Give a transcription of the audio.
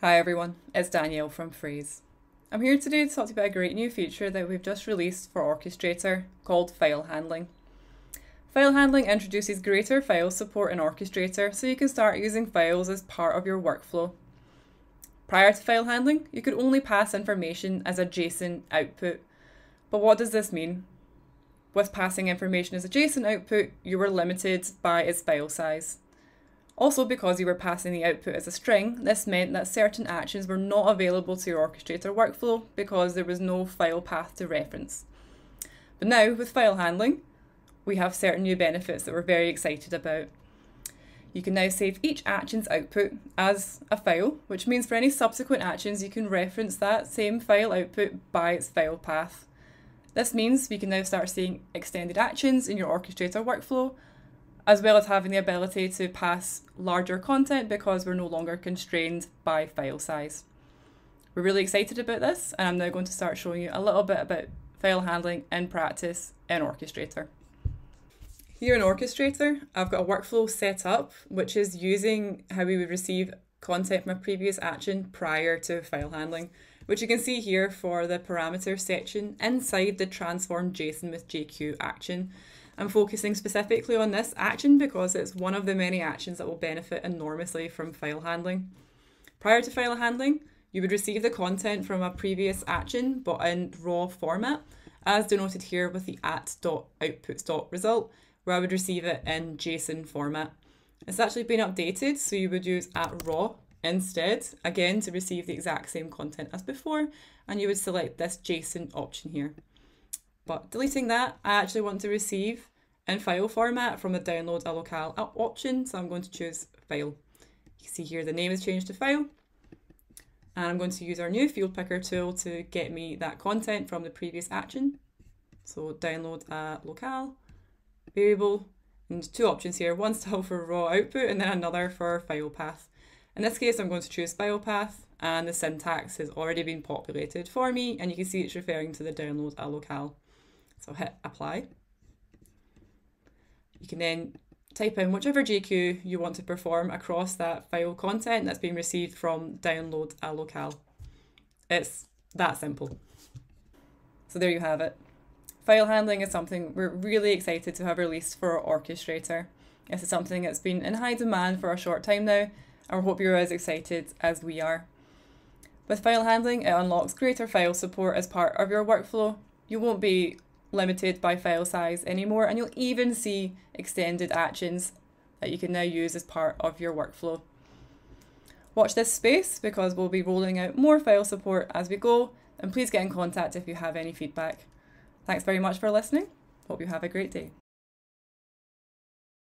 Hi everyone, it's Danielle from Phrase. I'm here today to talk to you about a great new feature that we've just released for Orchestrator called File Handling. File handling introduces greater file support in Orchestrator so you can start using files as part of your workflow. Prior to file handling, you could only pass information as a JSON output. But what does this mean? With passing information as a JSON output, you were limited by its file size. Also, because you were passing the output as a string, this meant that certain actions were not available to your orchestrator workflow because there was no file path to reference. But now, with file handling, we have certain new benefits that we're very excited about. You can now save each action's output as a file, which means for any subsequent actions you can reference that same file output by its file path. This means we can now start seeing extended actions in your orchestrator workflow as well as having the ability to pass larger content because we're no longer constrained by file size. We're really excited about this, and I'm now going to start showing you a little bit about file handling in practice in Orchestrator. Here in Orchestrator, I've got a workflow set up, which is using how we would receive content from a previous action prior to file handling, which you can see here for the parameter section inside the transform JSON with JQ action. I'm focusing specifically on this action because it's one of the many actions that will benefit enormously from file handling. Prior to file handling, you would receive the content from a previous action but in raw format, as denoted here with the at.outputs.result, where I would receive it in JSON format. It's actually been updated, so you would use at raw instead, again to receive the exact same content as before, and you would select this JSON option here. But deleting that, I actually want to receive in file format from the download a locale option. So I'm going to choose file. You can see here the name is changed to file. And I'm going to use our new field picker tool to get me that content from the previous action. So download a locale variable and two options here, one still for raw output and then another for file path. In this case, I'm going to choose file path and the syntax has already been populated for me and you can see it's referring to the download a locale. So hit apply. You can then type in whichever JQ you want to perform across that file content that's been received from download a locale. It's that simple. So there you have it. File handling is something we're really excited to have released for Orchestrator. This is something that's been in high demand for a short time now, and we hope you're as excited as we are. With file handling, it unlocks greater file support as part of your workflow. You won't be limited by file size anymore, and you'll even see extended actions that you can now use as part of your workflow. Watch this space because we'll be rolling out more file support as we go, and please get in contact if you have any feedback. Thanks very much for listening. Hope you have a great day.